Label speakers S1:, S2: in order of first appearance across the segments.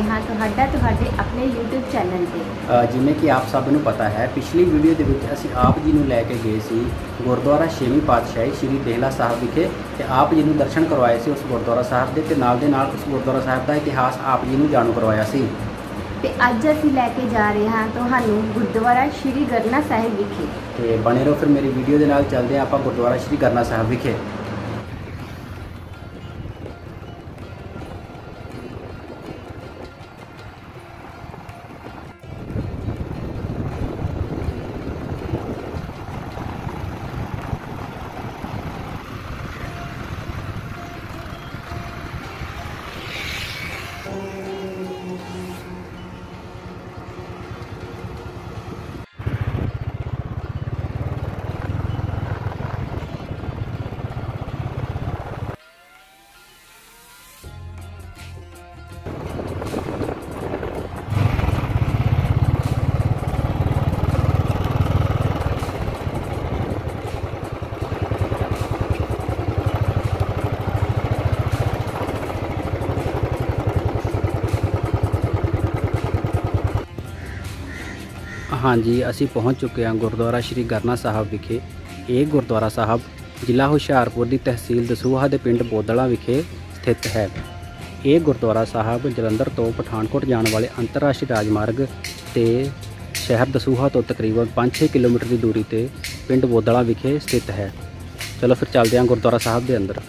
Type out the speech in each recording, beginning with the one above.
S1: ਕਰਦੇ ਹਾਂ ਤੁਹਾਡਾ ਤੁਹਾਡੇ ਆਪਣੇ YouTube ਚੈਨਲ ਤੇ।
S2: ਜਿਵੇਂ ਕਿ ਆਪ ਸਭ ਨੂੰ ਪਤਾ ਹੈ ਪਿਛਲੀ ਵੀਡੀਓ ਦੇ ਵਿੱਚ ਅਸੀਂ ਆਪ ਜੀ ਨੂੰ ਲੈ ਕੇ ਗਏ ਸੀ ਗੁਰਦੁਆਰਾ ਛੇਵੀਂ ਪਾਤਸ਼ਾਹੀ ਸ੍ਰੀ ਦੇਹਲਾ ਸਾਹਿਬ ਵਿਖੇ ਤੇ ਆਪ ਜੀ ਨੂੰ ਦਰਸ਼ਨ ਕਰਵਾਏ ਸੀ ਉਸ ਗੁਰਦੁਆਰਾ ਸਾਹਿਬ ਦੇ ਤੇ ਨਾਲ ਦੇ ਨਾਲ ਉਸ ਗੁਰਦੁਆਰਾ ਸਾਹਿਬ ਦਾ ਇਤਿਹਾਸ ਆਪ ਜੀ ਨੂੰ ਜਾਣੂ ਕਰਵਾਇਆ ਸੀ।
S1: ਤੇ ਅੱਜ ਅਸੀਂ ਲੈ ਕੇ ਜਾ ਰਹੇ ਹਾਂ ਤੁਹਾਨੂੰ ਗੁਰਦੁਆਰਾ ਸ਼੍ਰੀ ਗਰਨਾ ਸਾਹਿਬ ਵਿਖੇ।
S2: ਤੇ ਬਣੇ ਰਹੋ ਫਿਰ ਮੇਰੀ ਵੀਡੀਓ ਦੇ ਨਾਲ ਚੱਲਦੇ ਆਪਾਂ ਗੁਰਦੁਆਰਾ ਸ਼੍ਰੀ ਗਰਨਾ ਸਾਹਿਬ ਵਿਖੇ। ਹਾਂਜੀ, ਅਸੀਂ ਪਹੁੰਚ ਚੁੱਕੇ ਹਾਂ ਗੁਰਦੁਆਰਾ ਸ਼੍ਰੀ ਗਰਨਾ ਸਾਹਿਬ ਵਿਖੇ। ਇਹ ਗੁਰਦੁਆਰਾ ਸਾਹਿਬ ਜ਼ਿਲ੍ਹਾ ਹੁਸ਼ਿਆਰਪੁਰ ਦੀ ਤਹਿਸੀਲ ਦਸੂਹਾ ਦੇ ਪਿੰਡ ਬੋਦਲਾ ਵਿਖੇ ਸਥਿਤ ਹੈ। ਇਹ ਗੁਰਦੁਆਰਾ ਸਾਹਿਬ ਜਲੰਧਰ ਤੋਂ ਪਠਾਨਕੋਟ ਜਾਣ ਵਾਲੇ ਅੰਤਰਰਾਸ਼ਟਰੀ ਰਾਜਮਾਰਗ ਤੇ ਸ਼ਹਿਰ ਦਸੂਹਾ ਤੋਂ ਤਕਰੀਬਨ 5-6 ਕਿਲੋਮੀਟਰ ਦੀ ਦੂਰੀ ਤੇ ਪਿੰਡ ਬੋਦਲਾ ਵਿਖੇ ਸਥਿਤ ਹੈ। ਚਲੋ ਫਿਰ ਚੱਲਦੇ ਹਾਂ ਗੁਰਦੁਆਰਾ ਸਾਹਿਬ ਦੇ ਅੰਦਰ।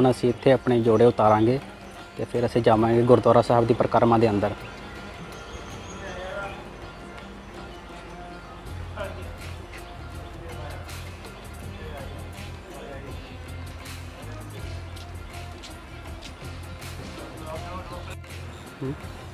S2: ਹੁਣ ਅਸੀਂ ਇੱਥੇ ਆਪਣੇ ਜੋੜੇ ਉਤਾਰਾਂਗੇ ਤੇ ਫਿਰ ਅਸੀਂ ਜਾਵਾਂਗੇ ਗੁਰਦੁਆਰਾ ਸਾਹਿਬ ਦੀ ਪਰਿਕਰਮਾ ਦੇ ਅੰਦਰ Mm-hmm.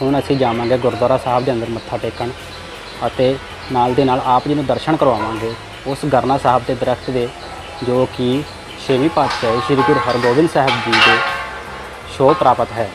S2: ਹੁਣ ਅਸੀਂ ਜਾਵਾਂਗੇ ਗੁਰਦੁਆਰਾ ਸਾਹਿਬ ਦੇ ਅੰਦਰ ਮੱਥਾ ਟੇਕਣ ਅਤੇ ਨਾਲ ਦੇ ਨਾਲ ਆਪ ਜੀ ਨੂੰ ਦਰਸ਼ਨ ਕਰਵਾਵਾਂਗੇ ਉਸ ਗਰਨਾ ਸਾਹਿਬ ਦੇ ਦਰਖਤ ਦੇ, ਜੋ ਕਿ ਛੇਵੀਂ ਪਾਤਸ਼ਾਹੀ ਸ੍ਰੀ ਗੁਰੂ ਹਰਗੋਬਿੰਦ ਸਾਹਿਬ ਜੀ ਦੇ ਸ਼ੋਅ ਪ੍ਰਾਪਤ ਹੈ।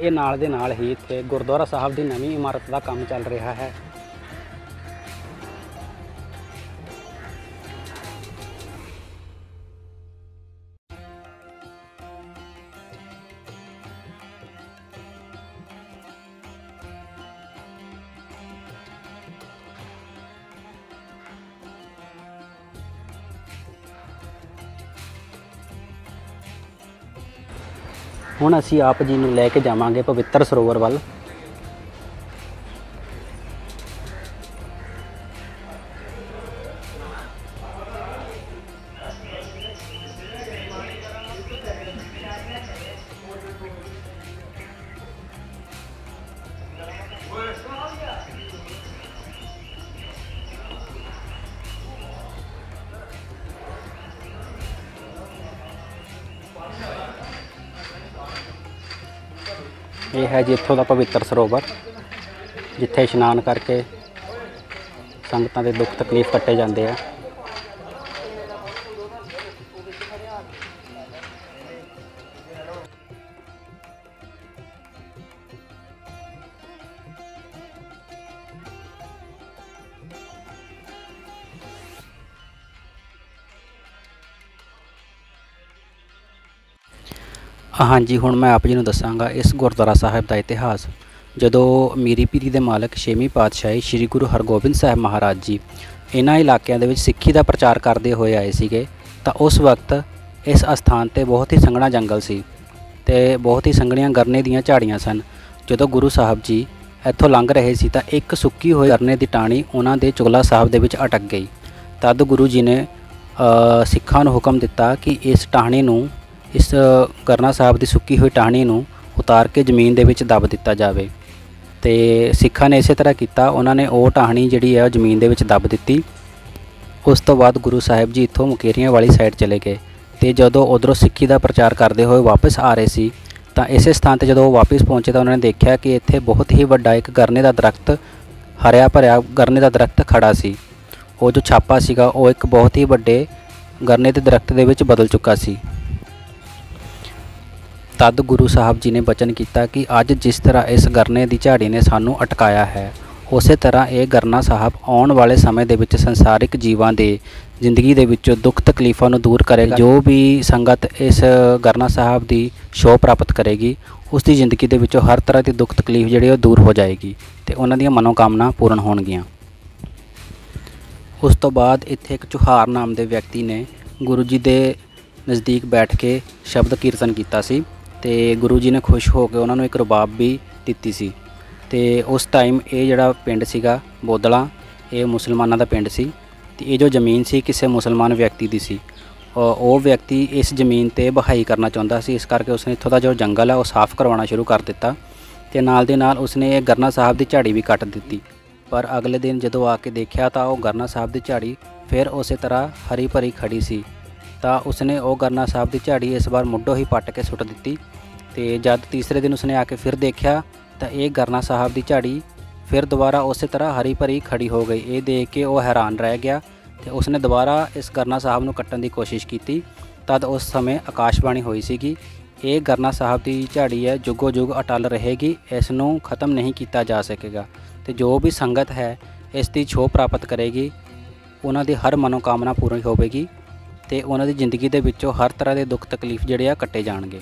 S2: ਇਹ ਨਾਲ ਦੇ ਨਾਲ ਹੀ ਇੱਥੇ ਗੁਰਦੁਆਰਾ ਸਾਹਿਬ ਦੀ ਨਵੀਂ ਇਮਾਰਤ ਦਾ ਕੰਮ ਚੱਲ ਰਿਹਾ ਹੈ। ਹੁਣ ਅਸੀਂ ਆਪ ਜੀ ਨੂੰ ਲੈ ਕੇ ਜਾਵਾਂਗੇ ਪਵਿੱਤਰ ਸਰੋਵਰ ਵੱਲ। ਇਹ ਹੈ ਜੀ ਇੱਥੋਂ ਦਾ ਪਵਿੱਤਰ ਸਰੋਵਰ, ਜਿੱਥੇ ਇਸ਼ਨਾਨ ਕਰਕੇ ਸੰਗਤਾਂ ਦੇ ਦੁੱਖ ਤਕਲੀਫ ਕੱਟੇ ਜਾਂਦੇ ਆ। ਹਾਂਜੀ, ਹੁਣ ਮੈਂ ਆਪ ਜੀ ਨੂੰ ਦੱਸਾਂਗਾ ਇਸ ਗੁਰਦੁਆਰਾ ਸਾਹਿਬ ਦਾ ਇਤਿਹਾਸ। ਜਦੋਂ ਮੀਰੀ ਪੀਰੀ ਦੇ ਮਾਲਕ ਛੇਵੀਂ ਪਾਤਸ਼ਾਹੀ ਸ੍ਰੀ ਗੁਰੂ ਹਰਗੋਬਿੰਦ ਸਾਹਿਬ ਮਹਾਰਾਜ ਜੀ ਇਹਨਾਂ ਇਲਾਕਿਆਂ ਦੇ ਵਿੱਚ ਸਿੱਖੀ ਦਾ ਪ੍ਰਚਾਰ ਕਰਦੇ ਹੋਏ ਆਏ ਸੀਗੇ, ਤਾਂ ਉਸ ਵਕਤ ਇਸ ਅਸਥਾਨ ਤੇ ਬਹੁਤ ਹੀ ਸੰਘਣਾ ਜੰਗਲ ਸੀ ਤੇ ਬਹੁਤ ਹੀ ਸੰਘਣੀਆਂ ਗਰਨੇ ਦੀਆਂ ਝਾੜੀਆਂ ਸਨ। ਜਦੋਂ ਗੁਰੂ ਸਾਹਿਬ ਜੀ ਇੱਥੋਂ ਲੰਘ ਰਹੇ ਸੀ, ਤਾਂ ਇੱਕ ਸੁੱਕੀ ਹੋਈ ਗਰਨੇ ਦੀ ਟਾਹਣੀ ਉਹਨਾਂ ਦੇ ਚੁਗਲਾ ਸਾਹਿਬ ਦੇ ਵਿੱਚ ਅਟਕ ਗਈ। ਤਦ ਗੁਰੂ ਜੀ ਨੇ ਸਿੱਖਾਂ ਨੂੰ ਹੁਕਮ ਦਿੱਤਾ ਕਿ ਇਸ ਟਾਹਣੀ ਨੂੰ ਇਸ ਕਰਨਾ ਸਾਹਿਬ ਦੀ ਸੁੱਕੀ ਹੋਈ ਟਾਹਣੀ ਨੂੰ ਉਤਾਰ ਕੇ ਜ਼ਮੀਨ ਦੇ ਵਿੱਚ ਦਬ ਦਿੱਤਾ ਜਾਵੇ। ਤੇ ਸਿੱਖਾਂ ਨੇ ਇਸੇ ਤਰ੍ਹਾਂ ਕੀਤਾ, ਉਹਨਾਂ ਨੇ ਉਹ ਟਾਹਣੀ ਜਿਹੜੀ ਹੈ ਉਹ ਜ਼ਮੀਨ ਦੇ ਵਿੱਚ ਦਬ ਦਿੱਤੀ। ਉਸ ਤੋਂ ਬਾਅਦ ਗੁਰੂ ਸਾਹਿਬ ਜੀ ਇੱਥੋਂ ਮੁਕੇਰੀਆਂ ਵਾਲੀ ਸਾਈਡ ਚਲੇ ਗਏ। ਤੇ ਜਦੋਂ ਉਧਰੋਂ ਸਿੱਖੀ ਦਾ ਪ੍ਰਚਾਰ ਕਰਦੇ ਹੋਏ ਵਾਪਸ ਆ ਰਹੇ ਸੀ, ਤਾਂ ਇਸੇ ਸਥਾਨ ਤੇ ਜਦੋਂ ਉਹ ਵਾਪਸ ਪਹੁੰਚੇ ਤਾਂ ਉਹਨਾਂ ਨੇ ਦੇਖਿਆ ਕਿ ਇੱਥੇ ਬਹੁਤ ਹੀ ਵੱਡਾ ਇੱਕ ਗਰਨੇ ਦਾ ਦਰਖਤ, ਹਰਿਆ ਭਰਿਆ ਗਰਨੇ ਦਾ ਦਰਖਤ ਖੜਾ ਸੀ। ਉਹ ਜੋ ਛਾਪਾ ਸੀਗਾ, ਉਹ ਇੱਕ ਬਹੁਤ ਹੀ ਵੱਡੇ ਗਰਨੇ ਦੇ ਦਰਖਤ ਦੇ ਵਿੱਚ ਬਦਲ ਚੁੱਕਾ ਸੀ। ਤਦ ਗੁਰੂ ਸਾਹਿਬ ਜੀ ਨੇ ਬਚਨ ਕੀਤਾ ਕਿ ਅੱਜ ਜਿਸ ਤਰ੍ਹਾਂ ਇਸ ਗਰਨੇ ਦੀ ਝਾੜੀ ਨੇ ਸਾਨੂੰ ਅਟਕਾਇਆ ਹੈ, ਉਸੇ ਤਰ੍ਹਾਂ ਇਹ ਗਰਨਾ ਸਾਹਿਬ ਆਉਣ ਵਾਲੇ ਸਮੇਂ ਦੇ ਵਿੱਚ ਸੰਸਾਰਿਕ ਜੀਵਾਂ ਦੇ ਜ਼ਿੰਦਗੀ ਦੇ ਵਿੱਚੋਂ ਦੁੱਖ ਤਕਲੀਫਾਂ ਨੂੰ ਦੂਰ ਕਰੇਗਾ। ਜੋ ਵੀ ਸੰਗਤ ਇਸ ਗਰਨਾ ਸਾਹਿਬ ਦੀ ਸ਼ੋਅ ਪ੍ਰਾਪਤ ਕਰੇਗੀ, ਉਸ ਦੀ ਜ਼ਿੰਦਗੀ ਦੇ ਵਿੱਚੋਂ ਹਰ ਤਰ੍ਹਾਂ ਦੀ ਦੁੱਖ ਤਕਲੀਫ ਜਿਹੜੀ ਉਹ ਦੂਰ ਹੋ ਜਾਏਗੀ ਤੇ ਉਹਨਾਂ ਦੀਆਂ ਮਨੋਕਾਮਨਾ ਪੂਰਨ ਹੋਣਗੀਆਂ। ਉਸ ਤੋਂ ਬਾਅਦ ਇੱਥੇ ਇੱਕ ਚੁਹਾਰ ਨਾਮ ਦੇ ਵਿਅਕਤੀ ਨੇ ਗੁਰੂ ਜੀ ਦੇ ਨਜ਼ਦੀਕ ਬੈਠ ਕੇ ਸ਼ਬਦ ਕੀਰਤਨ ਕੀਤਾ ਸੀ। ਤੇ ਗੁਰੂ ਜੀ ਨੇ ਖੁਸ਼ ਹੋ ਕੇ ਉਹਨਾਂ ਨੂੰ ਇੱਕ ਰਬਾਬ ਵੀ ਦਿੱਤੀ ਸੀ। ਤੇ ਉਸ ਟਾਈਮ ਇਹ ਜਿਹੜਾ ਪਿੰਡ ਸੀਗਾ, ਬੋਦਲਾ, ਇਹ ਮੁਸਲਮਾਨਾਂ ਦਾ ਪਿੰਡ ਸੀ। ਤੇ ਇਹ ਜੋ ਜ਼ਮੀਨ ਸੀ, ਕਿਸੇ ਮੁਸਲਮਾਨ ਵਿਅਕਤੀ ਦੀ ਸੀ। ਉਹ ਵਿਅਕਤੀ ਇਸ ਜ਼ਮੀਨ ਤੇ ਬਹਾਈ ਕਰਨਾ ਚਾਹੁੰਦਾ ਸੀ। ਇਸ ਕਰਕੇ ਉਸਨੇ ਇੱਥੋਂ ਦਾ ਜੋ ਜੰਗਲ ਹੈ ਉਹ ਸਾਫ਼ ਕਰਵਾਉਣਾ ਸ਼ੁਰੂ ਕਰ ਦਿੱਤਾ। ਤੇ ਨਾਲ ਦੇ ਨਾਲ ਉਸਨੇ ਇਹ ਗਰਨਾ ਸਾਹਿਬ ਦੀ ਝਾੜੀ ਵੀ ਕੱਟ ਦਿੱਤੀ। ਪਰ ਅਗਲੇ ਦਿਨ ਜਦੋਂ ਆ ਕੇ ਦੇਖਿਆ ਤਾਂ ਉਹ ਗਰਨਾ ਸਾਹਿਬ ਦੀ ਝਾੜੀ ਫਿਰ ਉਸੇ ਤਰ੍ਹਾਂ ਹਰੀ ਭਰੀ ਖੜੀ ਸੀ। ਤਾਂ ਉਸਨੇ ਉਹ ਗਰਨਾ ਸਾਹਿਬ ਦੀ ਝਾੜੀ ਇਸ ਵਾਰ ਮੁੱਢੋਂ ਹੀ ਪੱਟ ਕੇ ਸੁੱਟ ਦਿੱਤੀ ਤੇ ਜਦ ਤੀਸਰੇ ਦਿਨ ਉਸਨੇ ਆ ਕੇ ਫਿਰ ਦੇਖਿਆ ਤਾਂ ਇਹ ਗਰਨਾ ਸਾਹਿਬ ਦੀ ਝਾੜੀ ਫਿਰ ਦੁਬਾਰਾ ਉਸੇ ਤਰ੍ਹਾਂ ਹਰੀ ਭਰੀ ਖੜੀ ਹੋ ਗਈ। ਇਹ ਦੇਖ ਕੇ ਉਹ ਹੈਰਾਨ ਰਹਿ ਗਿਆ ਤੇ ਉਸਨੇ ਦੁਬਾਰਾ ਇਸ ਗਰਨਾ ਸਾਹਿਬ ਨੂੰ ਕੱਟਣ ਦੀ ਕੋਸ਼ਿਸ਼ ਕੀਤੀ। ਤਦ ਉਸ ਸਮੇਂ ਆਕਾਸ਼ਬਾਣੀ ਹੋਈ ਸੀਗੀ। ਇਹ ਗਰਨਾ ਸਾਹਿਬ ਦੀ ਝਾੜੀ ਹੈ, ਜੁਗੋ ਜੁਗ ਅਟਲ ਰਹੇਗੀ, ਇਸ ਨੂੰ ਖਤਮ ਨਹੀਂ ਕੀਤਾ ਜਾ ਸਕੇਗਾ ਤੇ ਜੋ ਵੀ ਸੰਗਤ ਹੈ, ਇਸ ਦੀ ਛੋਹ ਪ੍ਰਾਪਤ ਕਰੇਗੀ। ਉਹਨਾਂ ਦੀ ਹਰ ਮਨੋਕਾਮਨਾ ਪੂਰੀ ਹੋਵੇਗੀ। ਤੇ ਉਹਨਾਂ ਦੀ ਜ਼ਿੰਦਗੀ ਦੇ ਵਿੱਚੋਂ ਹਰ ਤਰ੍ਹਾਂ ਦੇ ਦੁੱਖ ਤਕਲੀਫ ਜਿਹੜੇ ਆ ਕੱਟੇ ਜਾਣਗੇ।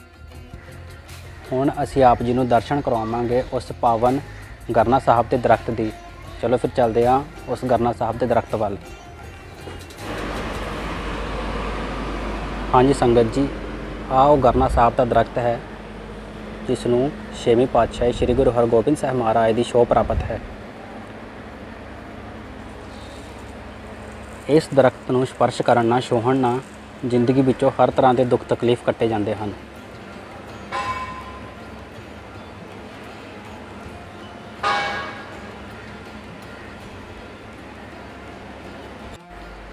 S2: ਹੁਣ ਅਸੀਂ ਆਪ ਜੀ ਨੂੰ ਦਰਸ਼ਨ ਕਰਵਾਵਾਂਗੇ ਉਸ ਪਾਵਨ ਗਰਨਾ ਸਾਹਿਬ ਦੇ ਦਰਖਤ ਦੀ। ਚਲੋ ਫਿਰ ਚੱਲਦੇ ਹਾਂ ਉਸ ਗਰਨਾ ਸਾਹਿਬ ਦੇ ਦਰਖਤ ਵੱਲ। ਹਾਂਜੀ ਸੰਗਤ ਜੀ, ਆਹ ਉਹ ਗਰਨਾ ਸਾਹਿਬ ਦਾ ਦਰਖਤ ਹੈ, ਜਿਸ ਨੂੰ ਛੇਵੀਂ ਪਾਤਸ਼ਾਹੀ ਸ੍ਰੀ ਗੁਰੂ ਹਰਗੋਬਿੰਦ ਸਾਹਿਬ ਮਹਾਰਾਜ ਦੀ ਸ਼ੋਅ ਪ੍ਰਾਪਤ ਹੈ। ਇਸ ਦਰਖਤ ਨੂੰ ਸਪਰਸ਼ ਕਰਨ ਨਾਲ ਛੋਹਣ ਨਾਲ ਜ਼ਿੰਦਗੀ ਵਿੱਚੋਂ ਹਰ ਤਰ੍ਹਾਂ ਦੇ ਦੁੱਖ ਤਕਲੀਫ ਕੱਟੇ ਜਾਂਦੇ ਹਨ।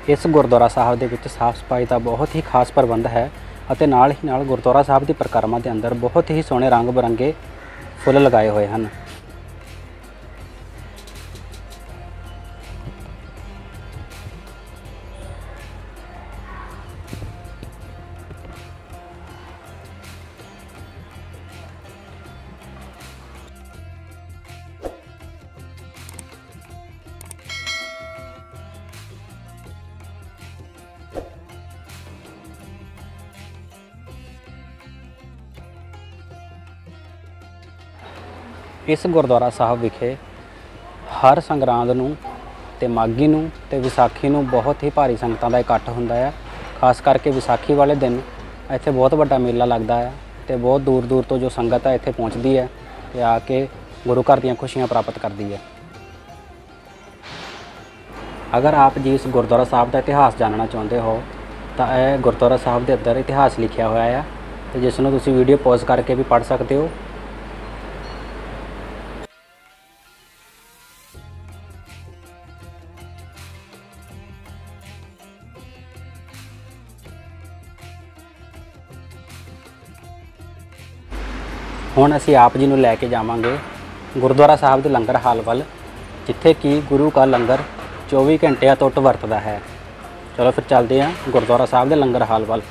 S2: ਇਸ ਗੁਰਦੁਆਰਾ ਸਾਹਿਬ ਦੇ ਵਿੱਚ ਸਾਫ਼ ਸਫ਼ਾਈ ਦਾ ਬਹੁਤ ਹੀ ਖਾਸ ਪ੍ਰਬੰਧ ਹੈ ਅਤੇ ਨਾਲ ਹੀ ਨਾਲ ਗੁਰਦੁਆਰਾ ਸਾਹਿਬ ਦੀ ਪ੍ਰਕਰਮਾ ਦੇ ਅੰਦਰ ਬਹੁਤ ਹੀ ਸੋਹਣੇ ਰੰਗ ਬਰੰਗੇ ਫੁੱਲ ਲਗਾਏ ਹੋਏ ਹਨ। ਇਸ ਗੁਰਦੁਆਰਾ ਸਾਹਿਬ ਵਿਖੇ ਹਰ ਸੰਗਰਾਂਦ ਨੂੰ ਤੇ ਮਾਗੀ ਨੂੰ ਤੇ ਵਿਸਾਖੀ ਨੂੰ ਬਹੁਤ ਹੀ ਭਾਰੀ ਸੰਗਤਾਂ ਦਾ ਇਕੱਠ ਹੁੰਦਾ ਹੈ ਖਾਸ ਕਰਕੇ ਵਿਸਾਖੀ ਵਾਲੇ ਦਿਨ ਇੱਥੇ ਬਹੁਤ ਵੱਡਾ ਮੇਲਾ ਲੱਗਦਾ ਹੈ ਤੇ ਬਹੁਤ ਦੂਰ ਦੂਰ ਤੋਂ ਜੋ ਸੰਗਤ ਹੈ ਇੱਥੇ ਪਹੁੰਚਦੀ ਹੈ ਤੇ ਆ ਕੇ ਗੁਰੂ ਘਰ ਦੀਆਂ ਖੁਸ਼ੀਆਂ ਪ੍ਰਾਪਤ ਕਰਦੀ ਹੈ ਅਗਰ ਆਪ ਜੀ ਇਸ ਗੁਰਦੁਆਰਾ ਸਾਹਿਬ ਦਾ ਇਤਿਹਾਸ ਜਾਣਨਾ ਚਾਹੁੰਦੇ ਹੋ, ਤਾਂ ਇਹ ਗੁਰਦੁਆਰਾ ਸਾਹਿਬ ਦੇ ਅੰਦਰ ਇਤਿਹਾਸ ਲਿਖਿਆ ਹੋਇਆ ਹੈ ਤੇ ਜਿਸ ਨੂੰ ਤੁਸੀਂ ਵੀਡੀਓ ਪੌਜ਼ ਕਰਕੇ ਵੀ ਪੜ੍ਹ ਸਕਦੇ ਹੋ। ਹੁਣ ਅਸੀਂ ਆਪ ਜੀ ਨੂੰ ਲੈ ਕੇ ਜਾਵਾਂਗੇ ਗੁਰਦੁਆਰਾ ਸਾਹਿਬ ਦੇ ਲੰਗਰ ਹਾਲ ਵੱਲ, ਜਿੱਥੇ ਕਿ ਗੁਰੂ ਦਾ ਲੰਗਰ 24 ਘੰਟਿਆਂ ਤੋਂ ਟੁੱਟ ਵਰਤਦਾ ਹੈ। ਚਲੋ ਫਿਰ ਚੱਲਦੇ ਹਾਂ ਗੁਰਦੁਆਰਾ ਸਾਹਿਬ ਦੇ ਲੰਗਰ ਹਾਲ ਵੱਲ।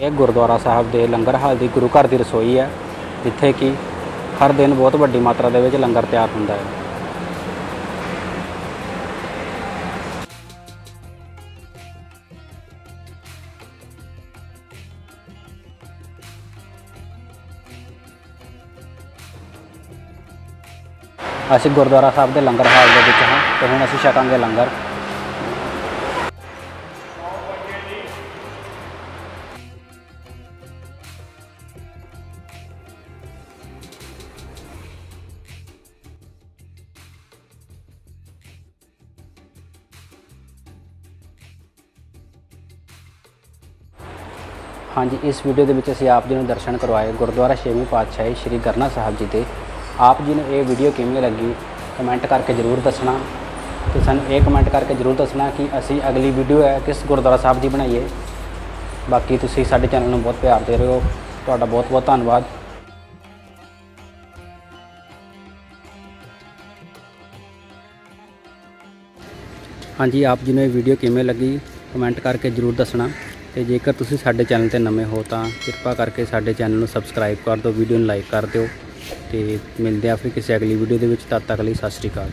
S2: ਇਹ ਗੁਰਦੁਆਰਾ ਸਾਹਿਬ ਦੇ ਲੰਗਰ ਹਾਲ ਦੀ ਗੁਰੂ ਘਰ ਦੀ ਰਸੋਈ ਹੈ, ਜਿੱਥੇ ਕਿ ਹਰ ਦਿਨ ਬਹੁਤ ਵੱਡੀ ਮਾਤਰਾ ਦੇ ਵਿੱਚ ਲੰਗਰ ਤਿਆਰ ਹੁੰਦਾ ਹੈ। ਅਸੀਂ ਗੁਰਦੁਆਰਾ ਸਾਹਿਬ ਦੇ ਲੰਗਰ ਹਾਲ ਦੇ ਵਿੱਚ ਹਾਂ ਤੇ ਹੁਣ ਅਸੀਂ ਛਕਾਂਗੇ ਲੰਗਰ। ਹਾਂਜੀ, ਇਸ ਵੀਡੀਓ ਦੇ ਵਿੱਚ ਅਸੀਂ ਆਪ ਜੀ ਨੂੰ ਦਰਸ਼ਨ ਕਰਵਾਏ ਗੁਰਦੁਆਰਾ ਛੇਵੀਂ ਪਾਤਸ਼ਾਹੀ ਸ੍ਰੀ ਗਰਨਾ ਸਾਹਿਬ ਜੀ ਦੇ ਆਪ ਜੀ ਨੂੰ ਇਹ ਵੀਡੀਓ ਕਿਵੇਂ ਲੱਗੀ ਕਮੈਂਟ ਕਰਕੇ ਜ਼ਰੂਰ ਦੱਸਣਾ। ਤੇ ਸਾਨੂੰ ਇਹ ਕਮੈਂਟ ਕਰਕੇ ਜ਼ਰੂਰ ਦੱਸਣਾ ਕਿ ਅਸੀਂ ਅਗਲੀ ਵੀਡੀਓ ਹੈ ਕਿਸ ਗੁਰਦੁਆਰਾ ਸਾਹਿਬ ਦੀ ਬਣਾਈਏ। ਬਾਕੀ ਤੁਸੀਂ ਸਾਡੇ ਚੈਨਲ ਨੂੰ ਬਹੁਤ ਪਿਆਰ ਦੇ ਰਹੇ ਹੋ। ਤੁਹਾਡਾ ਬਹੁਤ ਬਹੁਤ ਧੰਨਵਾਦ। ਹਾਂਜੀ, ਆਪ ਜੀ ਨੂੰ ਇਹ ਵੀਡੀਓ ਕਿਵੇਂ ਲੱਗੀ ਕਮੈਂਟ ਕਰਕੇ ਜ਼ਰੂਰ ਦੱਸਣਾ। ਤੇ ਜੇਕਰ ਤੁਸੀਂ ਸਾਡੇ ਚੈਨਲ ਤੇ ਨਵੇਂ ਹੋ ਤਾਂ ਕਿਰਪਾ ਕਰਕੇ ਸਾਡੇ ਚੈਨਲ ਨੂੰ ਸਬਸਕ੍ਰਾਈਬ ਕਰ ਦਿਓ ਵੀਡੀਓ ਨੂੰ ਲਾਈਕ ਕਰ ਦਿਓ। ਤੇ ਮਿਲਦੇ ਆ ਫਿਰ ਕਿਸੇ ਅਗਲੀ ਵੀਡੀਓ ਦੇ ਵਿੱਚ, ਤਦ ਤੱਕ ਲਈ ਸਤਿ ਸ਼੍ਰੀ ਅਕਾਲ।